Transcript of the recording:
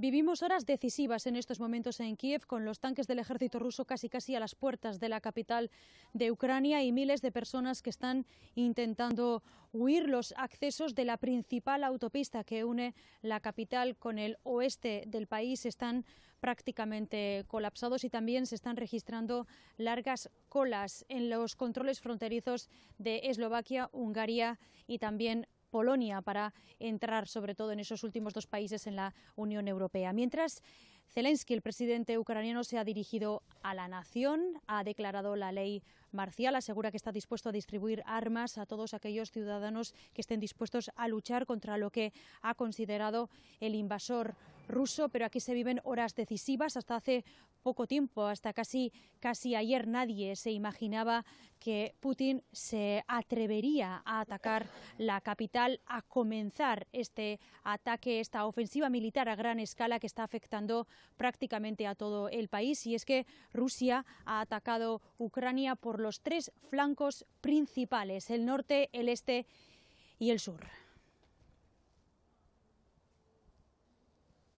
Vivimos horas decisivas en estos momentos en Kiev, con los tanques del ejército ruso casi casi a las puertas de la capital de Ucrania y miles de personas que están intentando huir. Los accesos de la principal autopista que une la capital con el oeste del país están prácticamente colapsados y también se están registrando largas colas en los controles fronterizos de Eslovaquia, Hungría y también Polonia para entrar, sobre todo en esos últimos dos países en la Unión Europea. Mientras Zelensky, el presidente ucraniano, se ha dirigido a la nación, ha declarado la ley marcial, asegura que está dispuesto a distribuir armas a todos aquellos ciudadanos que estén dispuestos a luchar contra lo que ha considerado el invasor ruso, pero aquí se viven horas decisivas. Hasta hace poco tiempo, hasta casi, casi ayer, nadie se imaginaba que Putin se atrevería a atacar la capital, a comenzar este ataque, esta ofensiva militar a gran escala que está afectando prácticamente a todo el país. Y es que Rusia ha atacado Ucrania por los tres flancos principales, el norte, el este y el sur.